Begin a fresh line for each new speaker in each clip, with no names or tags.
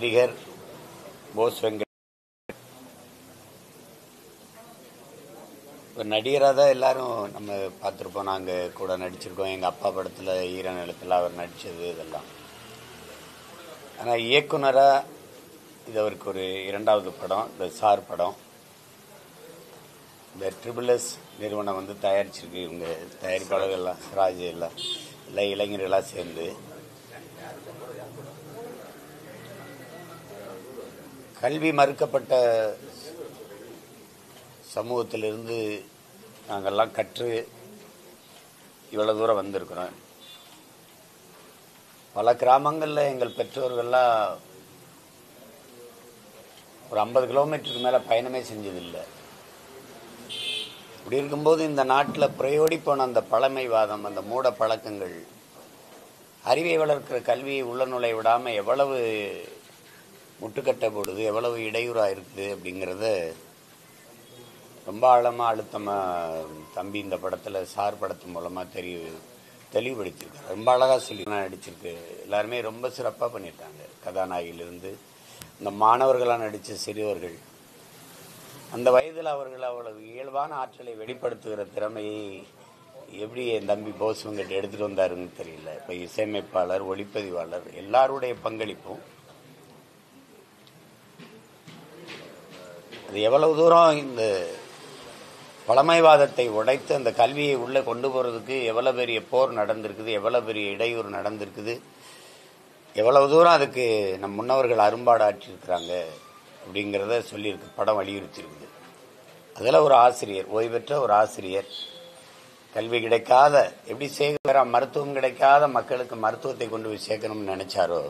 நடிகர் போஸ் வெங்கட். ஒரு நடிகராக தான் எல்லாரும் நம்ம பார்த்துருப்போம். நாங்கள் கூட நடிச்சிருக்கோம். எங்கள் அப்பா படத்தில் ஈர நிலத்தில் அவர் நடித்தது இதெல்லாம். ஆனால் இயக்குனராக இது அவருக்கு ஒரு இரண்டாவது படம். இந்த சார் படம். இந்த ட்ரிபிள் எஸ் நிறுவனம் வந்து தயாரிச்சிருக்கு. இவங்க தயாரிப்பாளர்கள்லாம் எல்லாம் எல்லாம். எல்லாம் இளைஞர்களாக சேர்ந்து. கல்வி மறுக்கப்பட்ட சமூகத்திலிருந்து நாங்கள்லாம் கற்று இவ்வளோ தூரம் வந்திருக்கிறோம். பல கிராமங்களில் எங்கள் பெற்றோர்கள்லாம் ஒரு ஐம்பது கிலோமீட்டருக்கு மேலே பயணமே செஞ்சதில்லை. இப்படி இருக்கும்போது இந்த நாட்டில் புறையோடி போன அந்த பழமைவாதம் அந்த மூட பழக்கங்கள் அறிவை வளர்க்கிற கல்வியை உள்ள நுழைய விடாமல் எவ்வளவு முட்டுக்கட்டை போடுது எவ்வளவு இடையூறாக இருக்குது அப்படிங்கிறத ரொம்ப ஆழமாக அழுத்தமாக தம்பி இந்த படத்தில் சார் படத்து மூலமாக தெரிய தெளிவுபடுத்தியிருக்காரு. ரொம்ப அழகாக சொல்லி நடிச்சிருக்கு. எல்லாருமே ரொம்ப சிறப்பாக பண்ணியிருக்காங்க. கதாநாயகிலிருந்து இந்த மாணவர்களாக நடித்த சிறுவர்கள். அந்த வயதில் அவர்கள் அவ்வளவு இயல்பான ஆற்றலை வெளிப்படுத்துகிற திறமையை எப்படி என் தம்பி போசுவங்கிட்ட எடுத்துகிட்டு வந்தாருன்னு தெரியல. இப்போ இசையமைப்பாளர் ஒளிப்பதிவாளர் எல்லாருடைய பங்களிப்பும் அது எவ்வளவு தூரம் இந்த பழமைவாதத்தை உடைத்து அந்த கல்வியை உள்ளே கொண்டு போகிறதுக்கு எவ்வளோ பெரிய போர் நடந்திருக்குது எவ்வளோ பெரிய இடையூறு நடந்திருக்குது எவ்வளவு தூரம் அதுக்கு நம் முன்னவர்கள் அரும்பாடாற்றிருக்கிறாங்க அப்படிங்கிறத சொல்லியிருக்கு படம் வலியுறுத்தியிருக்குது. அதில் ஒரு ஆசிரியர் ஓய்வு பெற்ற ஒரு ஆசிரியர் கல்வி கிடைக்காத எப்படி சேர்க்கிற மருத்துவம் கிடைக்காத மக்களுக்கு மருத்துவத்தை கொண்டு போய் சேர்க்கணும்னு நினைச்சாரோ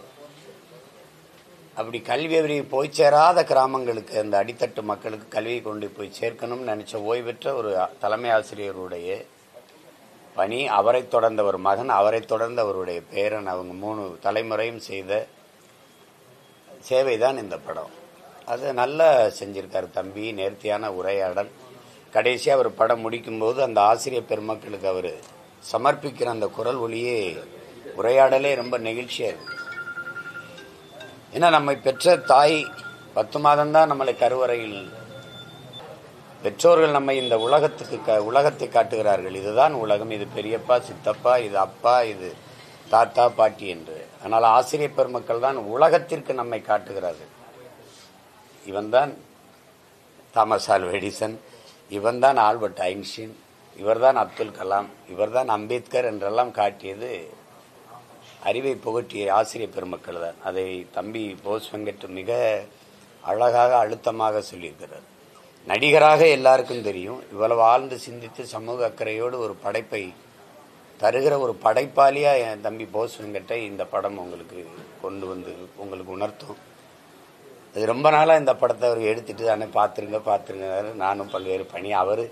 அப்படி கல்வி அறிவு போய் சேராத கிராமங்களுக்கு அந்த அடித்தட்டு மக்களுக்கு கல்வியை கொண்டு போய் சேர்க்கணும்னு நினைச்ச ஓய்வு பெற்ற ஒரு தலைமை ஆசிரியருடைய பணி அவரை தொடர்ந்த ஒரு மகன் அவரை தொடர்ந்த அவருடைய பேரன் அவங்க மூணு தலைமுறையும் செய்த சேவை தான் இந்த படம். அது நல்லா செஞ்சிருக்காரு தம்பி நேர்த்தியான உரையாடல். கடைசியாக அவர் படம் முடிக்கும்போது அந்த ஆசிரியர் பெருமக்களுக்கு அவர் சமர்ப்பிக்கிற அந்த குரல் ஒளியே உரையாடலே ரொம்ப நெகிழ்ச்சியாக இருக்குது ஏன்னா நம்மை பெற்ற தாய் பத்து மாதம்தான் நம்மளை கருவறையில் பெற்றோர்கள் நம்மை இந்த உலகத்துக்கு க- உலகத்தை காட்டுகிறார்கள். இதுதான் உலகம். இது பெரியப்பா சித்தப்பா இது அப்பா இது தாத்தா பாட்டி என்று. ஆனால் ஆசிரியர் பெருமக்கள் தான் உலகத்திற்கு நம்மை காட்டுகிறார்கள். இவன்தான் தாமஸ் ஆல்வா எடிசன் இவன்தான் ஆல்பர்ட் ஐன்ஸ்டீன் இவர்தான் அப்துல் கலாம் இவர்தான் அம்பேத்கர் என்றெல்லாம் காட்டியது அறிவை புகட்டிய ஆசிரியர் பெருமக்கள் தான். அதை தம்பி போஸ் வெங்கட் மிக அழகாக அழுத்தமாக சொல்லியிருக்கிறார். நடிகராக எல்லாருக்கும் தெரியும். இவ்வளவு ஆழ்ந்து சிந்தித்து சமூக அக்கறையோடு ஒரு படைப்பை தருகிற ஒரு படைப்பாளியா என் தம்பி போஸ் வெங்கட்டை இந்த படம் உங்களுக்கு கொண்டு வந்து உங்களுக்கு உணர்த்தும். அது ரொம்ப நாளாக இந்த படத்தை அவர் எடுத்துட்டு தானே பார்த்துருங்க பார்த்துருங்க நானும் பல்வேறு பணி. அவர்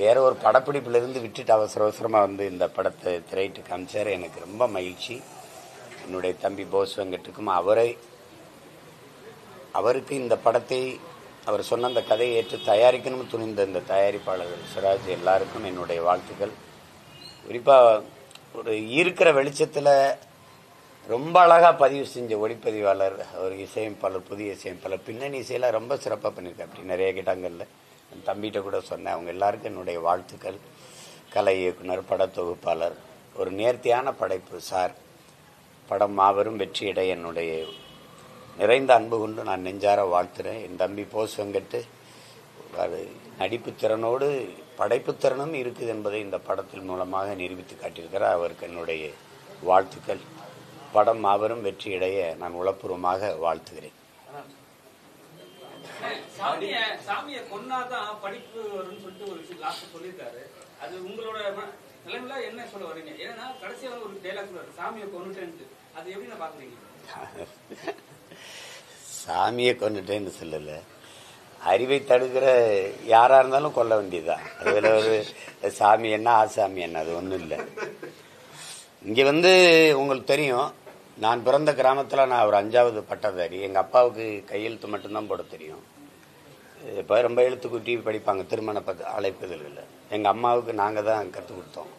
வேற ஒரு படப்பிடிப்பிலிருந்து விட்டுட்டு அவசர அவசரமாக வந்து இந்த படத்தை திரையிட்டு காமிச்சார். எனக்கு ரொம்ப மகிழ்ச்சி. என்னுடைய தம்பி போஸ் வெங்கட்டுக்கும் அவரை அவருக்கு இந்த படத்தை அவர் சொன்ன அந்த கதையை ஏற்று தயாரிக்கணும்னு துணிந்த இந்த தயாரிப்பாளர்கள் சிராஜ் எல்லாருக்கும் என்னுடைய வாழ்த்துக்கள். குறிப்பாக ஒரு இருக்கிற வெளிச்சத்தில் ரொம்ப அழகாக பதிவு செஞ்ச ஒளிப்பதிவாளர் அவர் இசையமைப்பாளர் புதிய இசையமைப்பாளர். பின்னணி இசையெல்லாம் ரொம்ப சிறப்பாக பண்ணியிருக்காரு. அப்படி நிறைய கிட்டங்களில் என் தம்பிகிட்ட கூட சொன்னேன். அவங்க எல்லாருக்கும் என்னுடைய வாழ்த்துக்கள். கலை இயக்குனர் படத்தொகுப்பாளர் ஒரு நேர்த்தியான படைப்பு சார். படம் மாபெரும் வெற்றியடை என்னுடைய நிறைந்த அன்பு கொண்டு நான் நெஞ்சார வாழ்த்துறேன். என் தம்பி போஸ் வெங்கட்டு அது நடிப்பு திறனோடு படைப்பு திறனும் இருக்குது என்பதை இந்த படத்தின் மூலமாக நிரூபித்து காட்டியிருக்கிறார். அவருக்கு என்னுடைய வாழ்த்துக்கள். படம் மாபெரும் வெற்றியடைய நான் உளப்பூர்வமாக வாழ்த்துகிறேன்.
என்ன சொல்ல வரீங்க? ஏன்னா கடைசியாக ஒரு டைலாக் சாமியை கொண்டுட்டேன்ட்டு
சாமியை கொண்டுட்டேன்னு சொல்லல. அறிவை தடுக்கிற யாரா இருந்தாலும் கொல்ல வேண்டியதுதான். அதுல ஒரு சாமி என்ன ஆசாமி என்ன அது ஒன்றும் இல்லை. இங்க வந்து உங்களுக்கு தெரியும் நான் பிறந்த கிராமத்தில் நான் ஒரு அஞ்சாவது பட்டதாரி. எங்கள் அப்பாவுக்கு கையெழுத்து மட்டும்தான் போட தெரியும். இப்போ ரொம்ப எழுத்து படிப்பாங்க திருமண பத்த இல்லை எங்கள் அம்மாவுக்கு நாங்கள் தான் கற்றுக் கொடுத்தோம்.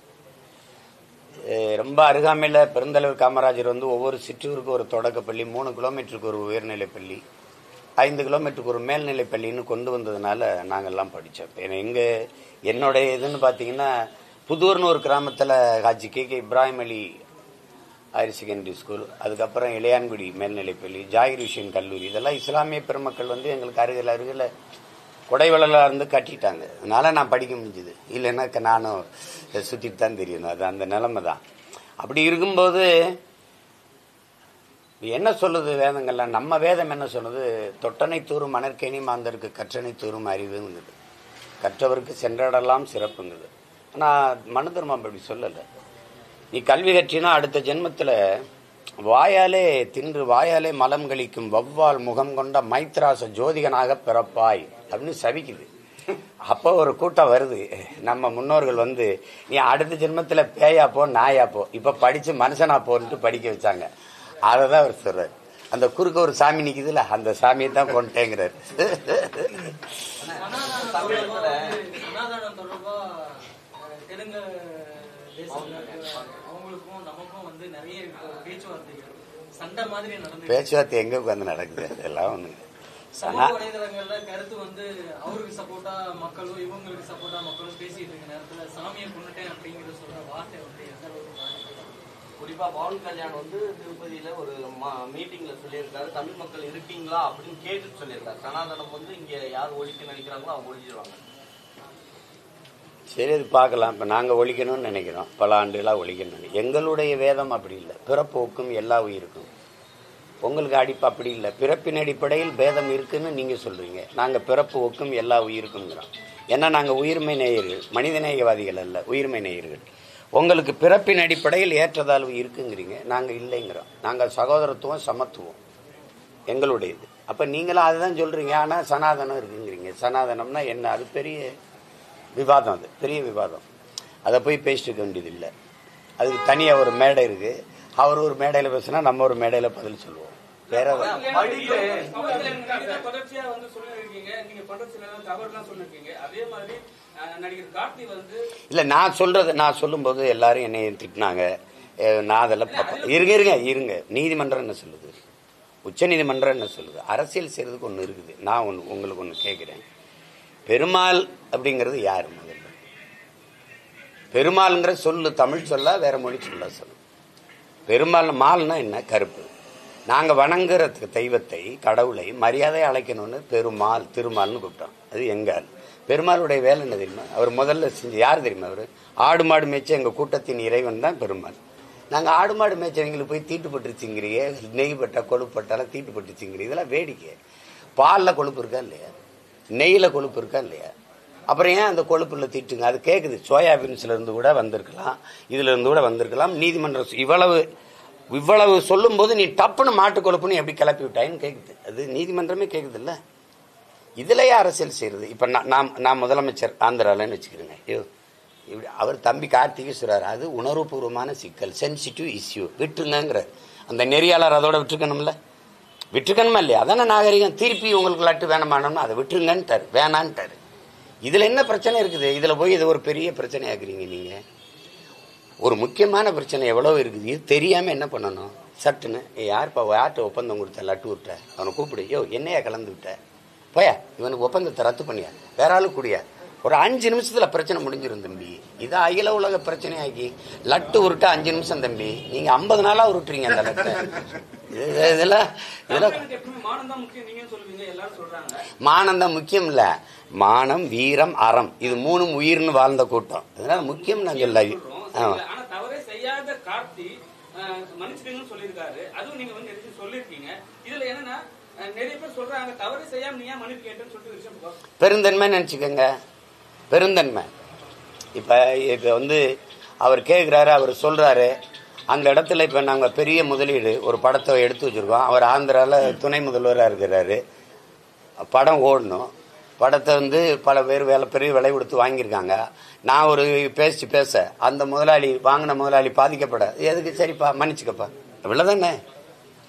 ரொம்ப அருகாமையில் பெருந்தலைவர் காமராஜர் வந்து ஒவ்வொரு சிற்றூருக்கு ஒரு தொடக்கப்பள்ளி மூணு கிலோமீட்டருக்கு ஒரு உயர்நிலைப் பள்ளி ஐந்து கிலோமீட்டருக்கு ஒரு மேல்நிலைப் பள்ளின்னு கொண்டு வந்ததுனால நாங்கள்லாம் படித்தோம் ஏன்னா எங்கள் என்னுடைய இதுன்னு பார்த்தீங்கன்னா புதூர்னு ஒரு கிராமத்தில் Haji K K Ibrahim Ali higher secondary school அதுக்கப்புறம் இளையான்குடி மேல்நிலைப்பள்ளி ஜாகிர் விஷன் கல்லூரி இதெல்லாம் இஸ்லாமிய பெருமக்கள் வந்து எங்களுக்கு அருகில் அருகில் கொடைவளலாக இருந்து கட்டிட்டாங்க. அதனால நான் படிக்க முடிஞ்சுது. இல்லைன்னா நானும் சுற்றிட்டு தான் தெரியணும் அது அந்த நிலைமை தான். அப்படி இருக்கும்போது என்ன சொல்லுது வேதங்கள்லாம் நம்ம வேதம் என்ன சொல்லுது? தொட்டனை தூரும் மணற்கேணி மாந்தருக்கு கற்றனை தூரும் அறிவுங்குது. கற்றவருக்கு சென்றடலாம் சிறப்புங்குது. ஆனால் மனு தர்மம் அப்படி சொல்லலை. நீ கல்வி கற்றினா அடுத்த ஜென்மத்தில் வாயாலே தின்று வாயாலே மலம் கழிக்கும் வவ்வால் முகம் கொண்ட மைத்ராச ஜோதிகனாக பிறப்பாய் அப்படின்னு சவிக்குது. அப்போ ஒரு கூட்டம் வருது. நம்ம முன்னோர்கள் வந்து நீ அடுத்த ஜென்மத்தில் பேயா போ நாயா போ. இப்போ படித்து மனுஷனா போன்ட்டு படிக்க வச்சாங்க. அதை தான் அவர் சொல்றார். அந்த குறுக்க ஒரு சாமி நிற்குதுல்ல அந்த சாமியை தான் கொண்டேங்கிறார்
சமீபத்துல சனாதனம் தொடர்பா அஹ், தெலுங்கு தேசத்துல இருக்கிற அவங்களுக்கும் நமக்கும் வந்து நிறைய இப்போ பேச்சுவார்த்தைகள் சண்டை மாதிரி நடந்து
பேச்சுவார்த்தை எங்க உட்காந்து நடக்குது? அதெல்லாம் ஒண்ணு
கருத்து வந்து அவருக்கு சப்போர்ட்டா மக்களும் இவங்களுக்கு சப்போர்ட்டா மக்களும் பேசிட்டு இருக்க நேரத்துல சாமியை கொண்டுட்டேன் அப்படிங்கிற சொல்ற வார்த்தை வந்து எந்த?
குறிப்பா பவன் கல்யாண் வந்து திருப்பதியில ஒரு மீட்டிங்ல சொல்லியிருக்காரு. தமிழ் மக்கள் இருக்கீங்களா? அப்படின்னு கேட்டுட்டு சொல்லியிருக்காரு. சனாதனம் வந்து இங்க யார் ஒழிக்க நினைக்கிறாங்களோ அவங்க ஒழிச்சிருவாங்க.
சரி அது பார்க்கலாம். இப்போ நாங்கள் ஒழிக்கணும்னு நினைக்கிறோம். பல ஆண்டுகளாக ஒழிக்கணும் எங்களுடைய வேதம் அப்படி இல்லை. பிறப்போக்கும் எல்லா உயிருக்கும். உங்களுக்கு அடிப்பு அப்படி இல்லை. பிறப்பின் அடிப்படையில் பேதம் இருக்குன்னு நீங்கள் சொல்கிறீங்க நாங்கள் பிறப்பு ஒக்கும் எல்லா உயிருக்குங்கிறோம் ஏன்னா நாங்கள் உயிர்மை நேயர்கள் மனிதநேயவாதிகள் அல்ல உயிர்மை நேயர்கள். உங்களுக்கு பிறப்பின் அடிப்படையில் ஏற்றதாழ்வு இருக்குங்கிறீங்க. நாங்கள் இல்லைங்கிறோம். நாங்கள் சகோதரத்துவம் சமத்துவம். எங்களுடையது. அப்போ நீங்களும் அதுதான் சொல்கிறீங்க ஆனால் சனாதனம் இருக்குங்கிறீங்க. சனாதனம்னா என்ன? அது பெரிய விவாதம் அது பெரிய விவாதம். அதை போய் பேசிட்டு இருக்க வேண்டியதில்லை அதுக்கு தனியாக ஒரு மேடை இருக்கு. அவர் ஒரு மேடையில் பேசுனா நம்ம ஒரு மேடையில் பதில் சொல்லுவோம். வேற இல்லை. நான் சொல்றது நான் சொல்லும்போது எல்லாரும் என்னை திட்டினாங்க. நான் அதெல்லாம் பார்ப்பேன் இருங்க இருங்க இருங்க. நீதிமன்றம் என்ன சொல்லுது? உச்ச நீதிமன்றம் என்ன சொல்லுது? அரசியல் செய்யறதுக்கு ஒன்று இருக்குது. நான் ஒன்று உங்களுக்கு ஒன்று கேட்குறேன். பெருமாள் அப்படிங்கிறது யார் முதல்ல? பெருமாள்ங்கிற சொல்லு தமிழ் சொல்ல வேற மொழி சொல்ல சொல்லு. பெருமாள் மால்னா என்ன? கருப்பு. நாங்கள் வணங்குற தெய்வத்தை கடவுளை மரியாதை அழைக்கணும்னு பெருமாள் திருமால்னு கூப்பிட்டோம். அது எங்கால் பெருமாளுடைய வேலை என்ன தெரியுமா? அவர் முதல்ல செஞ்சு யார் தெரியுமா அவர்? ஆடு மாடு மேய்ச்ச எங்கள் கூட்டத்தின் இறைவன் தான் பெருமாள். நாங்கள் ஆடு மாடு மேய்ச்சவங்களுக்கு போய் தீட்டுப்பட்டு நெய்பட்டா நெய் பட்டா கொழுப்பு பட்டாலாம் இதெல்லாம் வேடிக்கை. பாலில் கொழுப்பு இருக்கா இல்லையா? நெய்யில் கொழுப்பு இருக்கா இல்லையா? அப்புறம் ஏன் அந்த கொழுப்பில் தீட்டுங்க? அது கேட்குது சோயாபீன்ஸ்ல இருந்து கூட வந்திருக்கலாம். இதுலேருந்து கூட வந்திருக்கலாம். நீதிமன்றம் இவ்வளவு இவ்வளவு சொல்லும்போது நீ டப்புன்னு மாட்டு கொழுப்புன்னு எப்படி கிளப்பி விட்டாயின்னு கேட்குது அது நீதிமன்றமே கேட்குது இல்லை இதுலயே அரசியல் செய்கிறது இப்போ நான் நான் நான் முதலமைச்சர் ஆந்திராலன்னு வச்சுக்கிறேங்க. ஐயோ இப்படி அவர் தம்பி கார்த்திகேஸ்வரர் அது உணர்வுபூர்வமான சிக்கல். சென்சிட்டிவ் இஷ்யூ விட்டுருங்கிற அந்த நெறியாளர் அதோட விட்டுருக்கணும்ல. விட்டுருக்கணுமா இல்லையா அதான நாகரிகம். திருப்பி உங்களுக்கு லட்டு வேணாமானோம்னா அதை விட்டுருங்கன்ட்டாரு. வேணான்ட்டாரு. இதில் என்ன பிரச்சனை இருக்குது? இதில் போய் இது ஒரு பெரிய பிரச்சனை ஆக்குறீங்க ஒரு முக்கியமான பிரச்சனை எவ்வளோ இருக்குது? இது தெரியாமல் என்ன பண்ணணும்? சட்டுன்னு ஏய், யார்ப்பா யார்கிட்ட ஒப்பந்தம் கொடுத்த லட்டு விட்ட அவனை கூப்பிடு. யோ என்னையா கலந்து விட்ட? போயா இவனுக்கு ஒப்பந்தத்தை ரத்து பண்ணியா? வேற ஆளு கூடியா? ஒரு அஞ்சு நிமிஷத்தில் பிரச்சனை முடிஞ்சிடும் தம்பி. இதை அகில உலக பிரச்சனையாக்கி லட்டு உருட்ட அஞ்சு நிமிஷம் தம்பி. நீங்கள் ஐம்பது நாளாக உருட்டுறீங்க அந்த லட்டை. இதெல்லாம் இதெல்லாம்
தமிழனுக்கு எப்பவுமே மானம் தான் முக்கியம்.
இல்ல. மானம் வீரம் அறம். இது மூணும் உயிர்னு வாழ்ந்த கூட்டம். அதனால முக்கியம் நான் சொல்ல பெருந்தன்மை நினச்சிக்கோங்க. பெருந்தன்மை. இப்போ இப்போ வந்து அவர் கேட்குறாரு அவர் சொல்கிறாரு அந்த இடத்துல இப்போ நாங்கள் பெரிய முதலீடு ஒரு படத்தை எடுத்து வச்சுருக்கோம். அவர் ஆந்திராவில் துணை முதல்வராக இருக்கிறாரு. படம் ஓடணும். படத்தை வந்து பல பேர் வேலை பெரிய விலை கொடுத்து வாங்கியிருக்காங்க. நான் ஒரு பேசி பேச அந்த முதலாளி வாங்கின முதலாளி பாதிக்கப்பட எதுக்கு சரிப்பா மன்னிச்சுக்கப்பா. இவ்வளோதானே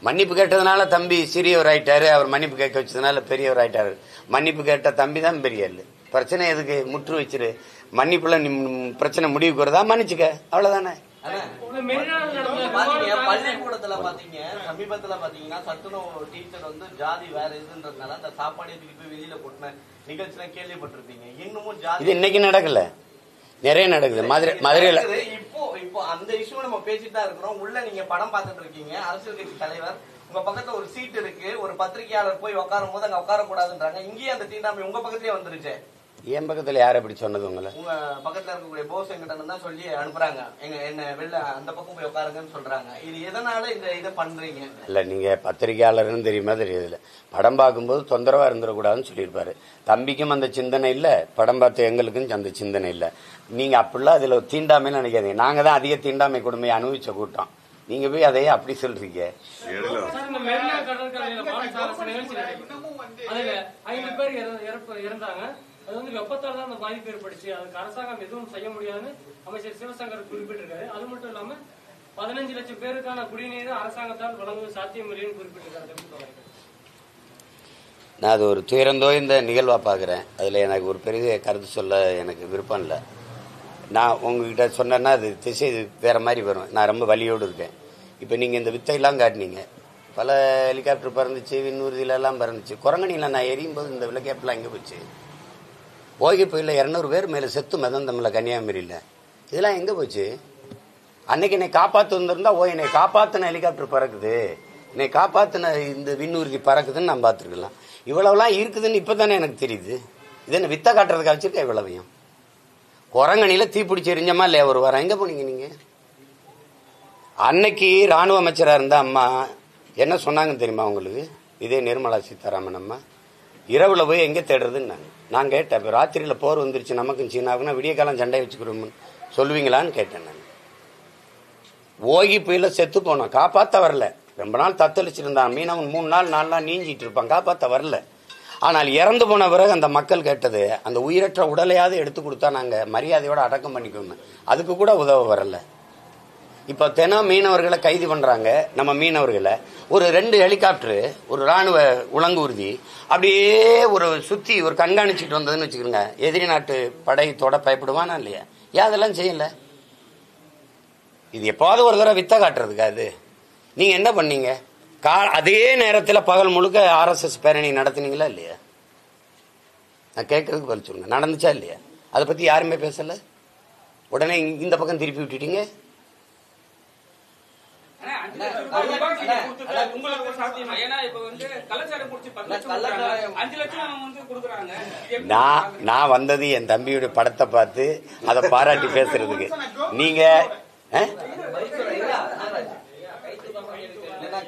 மன்னிப்பு கேட்டதுனால தம்பி சிறியவர் ஆயிட்டாரு அவர் மன்னிப்பு கேட்க வச்சதுனால பெரியவர் ஆயிட்டாரு. மன்னிப்பு கேட்ட தம்பி தான் பெரிய பிரச்சனை எதுக்கு? முற்று வச்சிரு மன்னிப்புல பிரச்சனை முடிவுக்கு வருதா? மன்னிச்சுக்க.
அவ்வளோதானே
பள்ளிக்கூடத்துல பாத்தீங்க சமீபத்துல பாத்தீங்கன்னா சத்துணவு டீச்சர் வந்து ஜாதி வேற இதுன்றதுனால அந்த சாப்பாடு தூக்கி போய் வெளியில கொட்டின நிகழ்ச்சிலாம் கேள்விப்பட்டிருப்பீங்க. இன்னமும் ஜாதி
இது இன்னைக்கு நடக்கல. நிறைய நடக்குது. மதுரை மதுரையில.
இப்போ இப்போ அந்த இஷ்யூ நம்ம பேசிட்டு தான் இருக்கிறோம். உள்ள நீங்க படம் பார்த்துட்டு இருக்கீங்க. அரசியல் கட்சி தலைவர். உங்க பக்கத்துல ஒரு சீட் இருக்கு. ஒரு பத்திரிகையாளர் போய் உட்காரும் போது அங்க உட்கார கூடாதுன்றாங்க இங்கேயே அந்த தீண்டாமை உங்க பக்கத்துலயே வந்துருச்சு.
என் பக்கத்துல யார் அப்படி சொன்னது உங்களை?
உங்க பக்கத்துல இருக்கக்கூடிய போஸ் எங்கிட்ட தான் சொல்லி அனுப்புறாங்க. எங்க என்ன வெளில அந்த பக்கம் போய் உட்காருங்கன்னு சொல்றாங்க. இது எதனால இந்த இதை பண்றீங்க?
இல்ல நீங்க பத்திரிகையாளர்னு தெரியுமா? தெரியுதுல படம் பார்க்கும்போது தொந்தரவா இருந்துடக்கூடாதுன்னு சொல்லியிருப்பாரு. தம்பிக்கும் அந்த சிந்தனை இல்ல படம் பார்த்த எங்களுக்கும் அந்த சிந்தனை இல்ல. நீங்க அப்படிலாம் அதுல தீண்டாமைன்னு நினைக்காதீங்க. நாங்க தான் அதிக தீண்டாமை கொடுமையை அனுபவிச்ச கூட்டம். நீங்க போய் அதையே அப்படி சொல்றீங்க.
நிகழ்ச்சி அது வந்து வெப்பத்தால் தான் அந்த பாதிப்பு ஏற்படுச்சு. அதுக்கு அரசாங்கம் எதுவும் செய்ய முடியாதுன்னு அமைச்சர் சிவசங்கர் குறிப்பிட்டிருக்காரு. அது மட்டும் இல்லாம பதினஞ்சு லட்சம் பேருக்கான குடிநீர் அரசாங்கத்தால் வழங்குவது சாத்தியமில்லைன்னு குறிப்பிட்டிருக்காரு
நான் அது ஒரு துயரந்தோய்ந்த நிகழ்வாக பார்க்குறேன். அதில் எனக்கு ஒரு பெரிய கருத்து சொல்ல எனக்கு விருப்பம் இல்லை. நான் உங்ககிட்ட சொன்னேன்னா அது திசை வேறு மாதிரி வரும். நான் ரொம்ப வலியோடு இருக்கேன். இப்போ நீங்கள் இந்த வித்தையெல்லாம் காட்டினீங்க. பல ஹெலிகாப்டர் பறந்துச்சு விண்ணூர்தியிலலாம் பறந்துச்சு. குரங்கணியில் நான் எரியும் போது இந்த விளக்கேப்பெல்லாம் எங்கே போச்சு? ஓகே புயலில் இரநூறு பேர் மேலே செத்து மிதந்தமில்ல கன்னியாகுமரியில். இதெல்லாம் எங்கே போச்சு? அன்னைக்கு என்னை காப்பாற்று வந்திருந்தா ஓ என்னை காப்பாற்றின ஹெலிகாப்டர் பறக்குது. என்னை காப்பாற்றின இந்த விண்ணூர்தி பறக்குதுன்னு நான் பார்த்துருக்கலாம். இவ்வளவுலாம் இருக்குதுன்னு இப்போ தானே எனக்கு தெரியுது. இது என்ன வித்த காட்டுறதுக்கு வச்சிருக்க இவ்வளவையும் குரங்கணியில் தீப்பிடிச்சு எரிஞ்சமா இல்லையா ஒரு வாரம்? எங்கே போனீங்க நீங்கள் அன்னைக்கு ராணுவ அமைச்சராக இருந்த அம்மா என்ன சொன்னாங்கன்னு தெரியுமா உங்களுக்கு? இதே நிர்மலா சீதாராமன் அம்மா. இரவுல போய் எங்கே தேடுறதுன்னு நான் கேட்டேன் இப்போ ராத்திரியில் போர் வந்துருச்சு நமக்கும் சீனாவுக்குன்னா விடிய காலம் சண்டை வச்சுக்கிறோம்னு சொல்லுவீங்களான்னு கேட்டேன் நான். ஓகி புயல செத்து போனோம் காப்பாத்த வரல. ரொம்ப நாள் தத்தளிச்சிருந்தான் மீனவன் மூணு நாள் நாலு நாள் நீஞ்சிட்டு இருப்பான் காப்பாத்த வரல. ஆனால் இறந்து போன பிறகு அந்த மக்கள் கேட்டது அந்த உயிரற்ற உடலையாவது எடுத்து கொடுத்தா நாங்கள் மரியாதையோட அடக்கம் பண்ணிக்கோங்க அதுக்கு கூட உதவ வரல. இப்ப தினம் மீனவர்களை கைது பண்றாங்க நம்ம மீனவர்களை. ஒரு ரெண்டு ஹெலிகாப்டர் ஒரு ராணுவ உலங்கூர்தி அப்படியே ஒரு சுத்தி ஒரு கண்காணிச்சுட்டு வந்ததுன்னு வச்சுக்கோங்க. எதிரி நாட்டு படை தொட பயப்படுவானா இல்லையா? ஏன் அதெல்லாம் செய்யல? இது எப்பாவது ஒரு தடவை வித்த காட்டுறதுக்கா அது? நீங்க என்ன பண்ணீங்க? கா அதே நேரத்தில் பகல் முழுக்க ஆர்எஸ்எஸ் பேரணி நடத்துனீங்களா இல்லையா? நான் கேட்கறதுக்கு பதில் சொல்லுங்க. நடந்துச்சா இல்லையா? அதை பத்தி யாருமே பேசல? உடனே இந்த பக்கம் திருப்பி விட்டுட்டீங்க? நான் நான் வந்தது என் தம்பியுடைய படத்தை பார்த்து அதை பாராட்டி பேசுறதுக்கு. நீங்க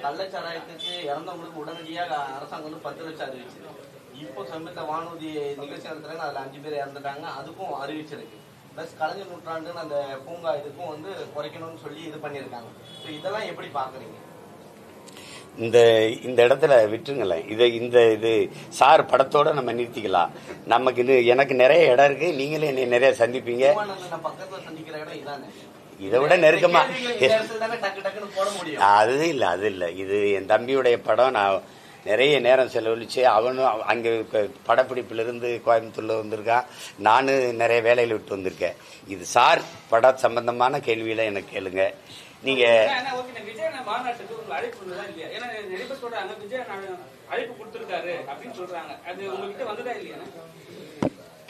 கள்ளச்சாராயத்துக்கு இறந்தவங்களுக்கு உடனடியாக அரசாங்கம் வந்து பத்து லட்சம் அறிவிச்சிருக்கு. இப்போ சமீப வானூர்தி நிகழ்ச்சி நடத்துறாங்க அதுல அஞ்சு பேர் இறந்துட்டாங்க அதுக்கும் அறிவிச்சிருக்கு. பிளஸ் கலைஞர் நூற்றாண்டுன்னு அந்த பூங்கா இதுக்கும் வந்து குறைக்கணும்னு சொல்லி இது பண்ணியிருக்காங்க. ஸோ இதெல்லாம் எப்படி பாக்குறீங்க
இந்த இந்த இடத்துல விட்டுருங்களேன். இதை இந்த இது சார் படத்தோட நம்ம நிறுத்திக்கலாம். நமக்கு இது எனக்கு நிறைய இடம் இருக்கு. நீங்களே என்னை நிறைய சந்திப்பீங்க. இதை விட நெருக்கமா. அது இல்ல அது இல்ல. இது என் தம்பியுடைய படம். நான் நிறைய நேரம் செலவழிச்சு அவனும் அவ- அங்க படப்பிடிப்புல இருந்து கோயம்புத்தூர்ல வந்திருக்கான். நானும் நிறைய வேலையில விட்டு வந்திருக்கேன். இது சார் பட சம்பந்தமான கேள்வியில எனக்கு கேளுங்க. நீங்க?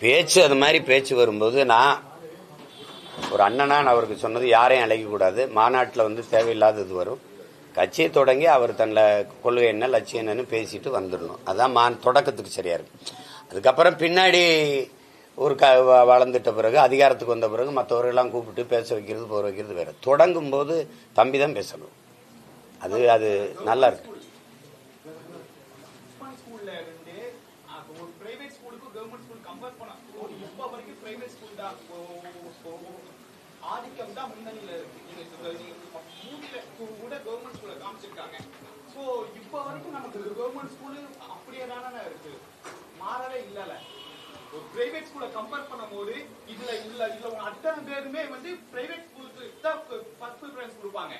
பேச்சு அது மாதிரி பேச்சு வரும்போது நான் ஒரு அண்ணனா நான் அவருக்கு சொன்னது யாரையும் அழைக்கக்கூடாது. மாநாட்டில் வந்து தேவையில்லாதது வரும். கட்சியை தொடங்கி அவர் தன்னை கொள்கை என்ன லட்சியம் என்னன்னு பேசிட்டு வந்துடணும். அதான் மான் தொடக்கத்துக்கு சரியா இருக்கு. அதுக்கப்புறம் பின்னாடி ஒரு க வளர்ந்துட்ட பிறகு அதிகாரத்துக்கு வந்த பிறகு மற்றவர்களெல்லாம் கூப்பிட்டு பேச வைக்கிறது போற வைக்கிறது வேற. தொடங்கும் போது தம்பி தான் பேசணும். அது அது நல்லா இருக்கு.
ஆதிக்கம் தான் முன்னணியில் இருக்கு. ஸ்கூல் கூட கவர்மெண்ட் ஸ்கூல்ல காமிச்சிருக்காங்க. ஸோ இப்போ வரைக்கும் நமக்கு கவர்மெண்ட் ஸ்கூல் அப்படியே தானே இருக்கு. மாறவே இல்லைல்ல ஒரு பிரைவேட் ஸ்கூலை கம்பேர் பண்ணும்போது இதுல இல்ல இதுல உங்க அத்தனை பேருமே வந்து பிரைவேட் ஸ்கூலுக்கு தான் ஃபர்ஸ்ட் ப்ரிஃபரன்ஸ் கொடுப்பாங்க.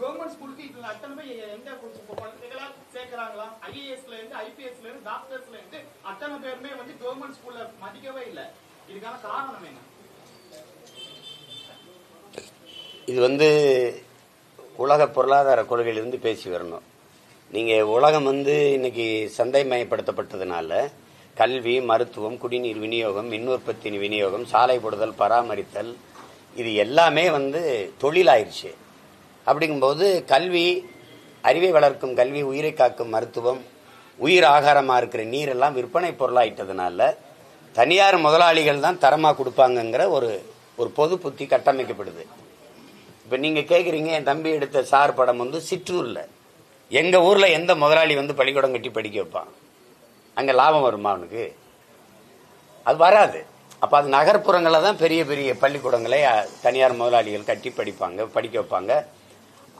கவர்மெண்ட் ஸ்கூலுக்கு இதுல அத்தனை பேர் எந்த குழந்தைகளா சேர்க்கிறாங்களா? ஐஏஎஸ்ல இருந்து ஐபிஎஸ்ல இருந்து டாக்டர்ஸ்ல இருந்து அத்தனை பேருமே வந்து கவர்மெண்ட் ஸ்கூல்ல மதிக்கவே இல்லை. இதுக்கான காரணம் என்ன?
இது வந்து உலக பொருளாதார கொள்கையிலிருந்து பேசி வரணும். நீங்கள் உலகம் வந்து இன்னைக்கு சந்தைமயப்படுத்தப்பட்டதுனால கல்வி மருத்துவம் குடிநீர் விநியோகம் மின் உற்பத்தி விநியோகம் சாலை போடுதல் பராமரித்தல் இது எல்லாமே வந்து தொழிலாயிருச்சு. அப்படிங்கும்போது கல்வி அறிவை வளர்க்கும் கல்வி உயிரை காக்கும் மருத்துவம் உயிர் ஆகாரமாக இருக்கிற நீரெல்லாம் விற்பனை பொருளாயிட்டதுனால தனியார் முதலாளிகள் தான் தரமாக கொடுப்பாங்கங்கிற ஒரு ஒரு பொது புத்தி கட்டமைக்கப்படுது. இப்ப நீங்க கேக்குறீங்க என் தம்பி எடுத்த சார் படம் வந்து சிற்றூர்ல. எங்க ஊர்ல எந்த முதலாளி வந்து பள்ளிக்கூடம் கட்டி படிக்க வைப்பான்? அங்க லாபம் வருமா அவனுக்கு? அது வராது. அப்ப அது நகர்ப்புறங்களில் தான் பெரிய பெரிய பள்ளிக்கூடங்களை தனியார் முதலாளிகள் கட்டி படிப்பாங்க படிக்க வைப்பாங்க.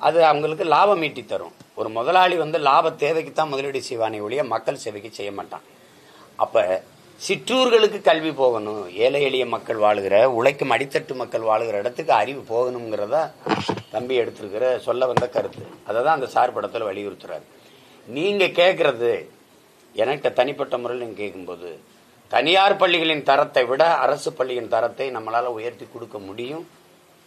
அது அவங்களுக்கு லாபம் ஈட்டி தரும். ஒரு முதலாளி வந்து லாப தேவைக்கு தான் முதலீடு செய்வானே ஒழிய மக்கள் சேவைக்கு செய்ய மாட்டான். அப்போ சிற்றூர்களுக்கு கல்வி போகணும். ஏழை எளிய மக்கள் வாழுகிற உழைக்கும் அடித்தட்டு மக்கள் வாழுகிற இடத்துக்கு அறிவு போகணுங்கிறதா தம்பி எடுத்திருக்கிற சொல்ல வந்த கருத்து. அதை தான் அந்த சார் படத்தில் வலியுறுத்துறாரு. நீங்கள் கேட்குறது எனக்கு தனிப்பட்ட முறையில் நீங்கள் கேட்கும்போது தனியார் பள்ளிகளின் தரத்தை விட அரசு பள்ளியின் தரத்தை நம்மளால் உயர்த்தி கொடுக்க முடியும்.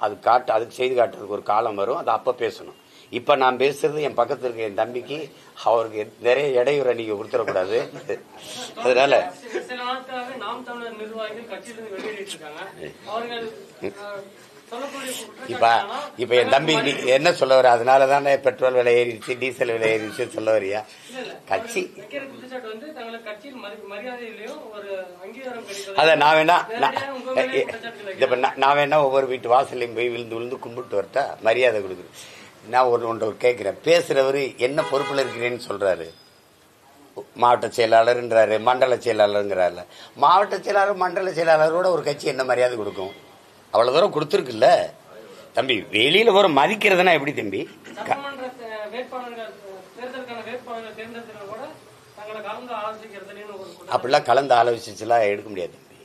அது காட்டு அதுக்கு செய்து காட்டுறதுக்கு ஒரு காலம் வரும். அது அப்போ பேசணும். இப்ப நான் பேசுறது என் பக்கத்துல இருக்க என் தம்பிக்கு அவருக்கு நிறைய இடையூறு நீங்க கொடுத்துடக்கூடாது. அதனால இப்ப இப்ப என் தம்பி என்ன சொல்ல வர அதனால தானே பெட்ரோல் விலை ஏறிடுச்சு டீசல் விலை ஏறிடுச்சு சொல்ல வரியா. கட்சி அத நான் வேணா நான் வேணா ஒவ்வொரு வீட்டு வாசல்லையும் போய் விழுந்து விழுந்து கும்பிட்டு வரட்டா? மரியாதை கொடுக்குறேன் நான் ஒரு ஒன்று கேட்கிறேன். பேசுறவரு என்ன பொறுப்புல இருக்கிறேன்னு சொல்றாரு. மாவட்ட செயலாளர்ன்றாரு மண்டல செயலாளருங்கிறாரு மாவட்ட செயலாளர் மண்டல செயலாளரோட ஒரு கட்சி என்ன மரியாதை கொடுக்கும்? அவ்வளவு தூரம் கொடுத்துருக்குல்ல? தம்பி வெளியில ஒரு மதிக்கிறதுனா எப்படி தம்பி? அப்படிலாம் கலந்து ஆலோசிச்சுலாம் எடுக்க முடியாது தம்பி.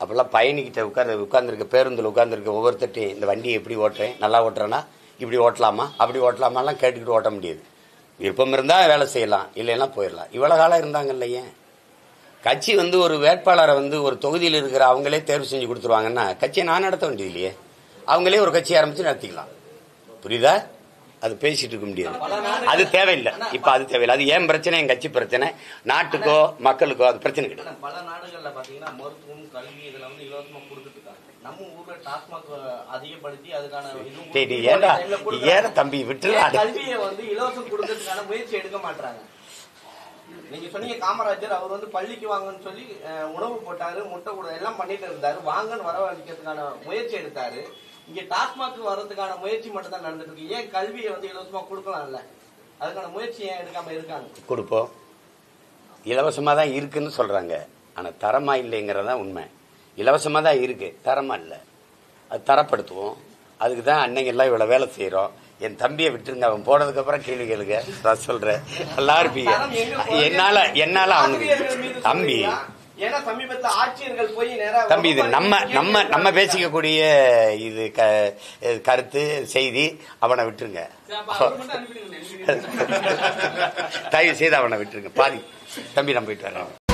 அப்பெல்லாம் பயணிக்கிட்ட உட்கார்ந்து உட்கார்ந்துருக்க பேருந்தில் உட்கார்ந்துருக்க ஒவ்வொருத்தட்டையும் இந்த வண்டியை எப்படி ஓட்டுறேன்? நல்லா ஓட்டுறேன்னா இப்படி ஓட்டலாமா? அப்படி ஓட்டலாமாலாம் கேட்டுக்கிட்டு ஓட்ட முடியாது. விருப்பம் இருந்தால் வேலை செய்யலாம் இல்லைன்னா போயிடலாம். இவ்வளோ காலம் இருந்தாங்க இல்லையே கட்சி வந்து ஒரு வேட்பாளரை வந்து ஒரு தொகுதியில் இருக்கிற அவங்களே தேர்வு செஞ்சு கொடுத்துருவாங்கன்னா கட்சியை நான் நடத்த வேண்டியது இல்லையே. அவங்களே ஒரு கட்சி ஆரம்பித்து நடத்திக்கலாம். புரியுதா? அது பேசிட்டு இருக்க முடியாது. அது தேவையில்லை. இப்போ அது தேவையில்லை. அது ஏன் பிரச்சனை? என் கட்சி பிரச்சனை. நாட்டுக்கோ மக்களுக்கோ அது பிரச்சனை கிடையாது. ஏற தம்பி விட்டுறா?
ஏன் கல்வியை வந்து இலவசம் கொடுக்கறதுக்கான முயற்சி எடுக்க மாட்டாங்க நீங்க சொன்னீங்க காமராஜர் அவர் வந்து பள்ளிக்கு வாங்கன்னு சொல்லி உணவு போட்டாரு முட்டை கூட எல்லாம் பண்ணிட்டு இருந்தாரு. வாங்கன்னு வரவழைக்கிறதுக்கான முயற்சி எடுத்தாரு. இங்க டாஸ்மாக் வர்றதுக்கான முயற்சி மட்டும் தான் நடந்துட்டு இருக்கு. ஏன் கல்வியை வந்து இலவசமா கொடுக்கலாம்ல? அதுக்கான முயற்சி ஏன் எடுக்காம இருக்காங்க?
கொடுப்போம். இலவசமா தான் இருக்குன்னு சொல்றாங்க. ஆனா தரமா இல்லைங்கிறதா உண்மை. இலவசமா தான் இருக்கு. தரமா இல்லை. அது தரப்படுத்துவோம். அதுக்கு தான் அன்னைக்கு எல்லாம் இவ்வளவு வேலை செய்யறோம் என் தம்பியை விட்டுருங்க அவன் போனதுக்கு அப்புறம் கேள்வி கேளுங்க. நான் சொல்றேன். நல்லா இருப்பீங்க? என்னால என்னால அவனுக்கு தம்பி. தம்பி இது நம்ம நம்ம நம்ம பேசிக்கக்கூடிய இது க- இது கருத்து செய்தி அவனை விட்டுருங்க. தயவு செய்து அவனை விட்டுருங்க. பாதி. தம்பி நான் போயிட்டு வரேன்.